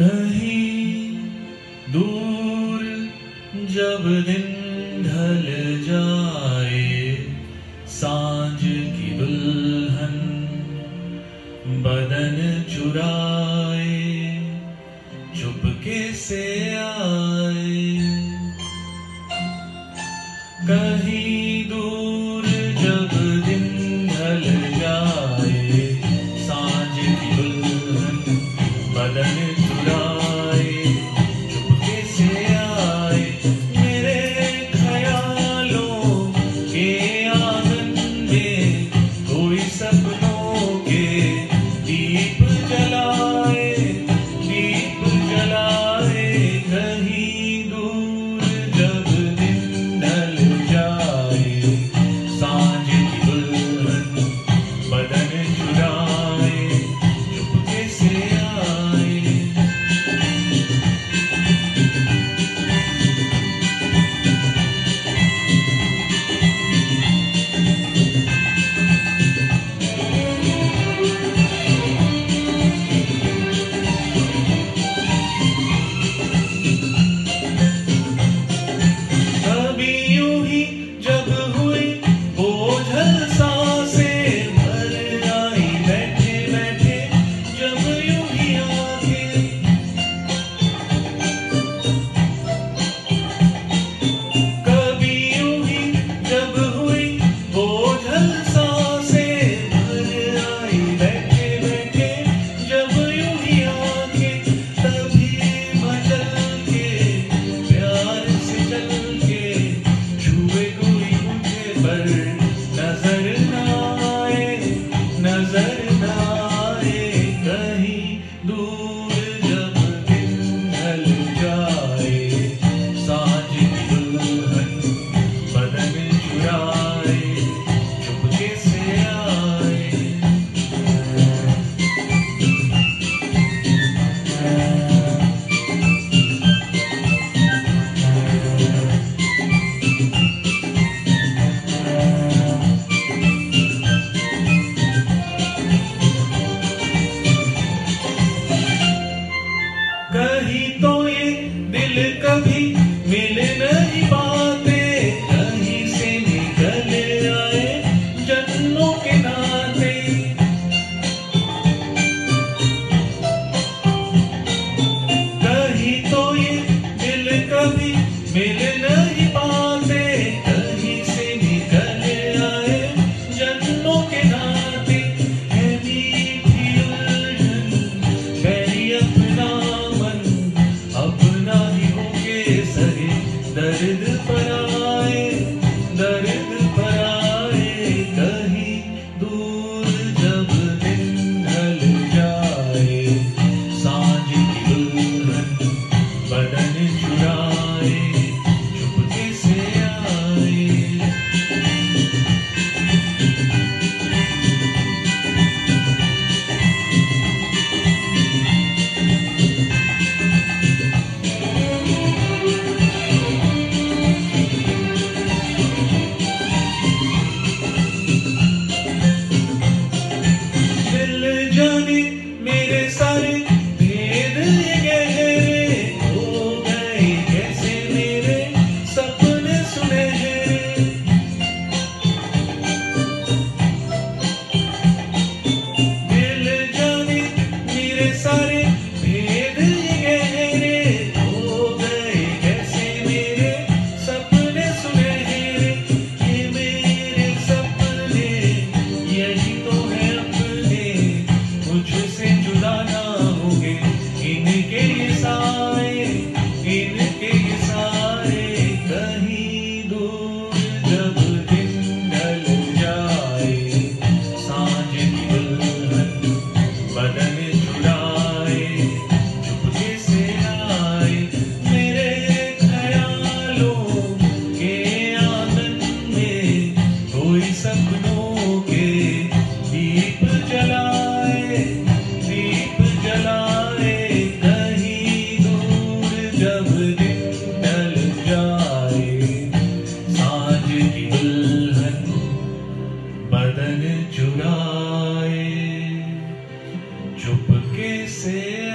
कहीं दूर जब दिन ढल जा बदन चुराए चुपके से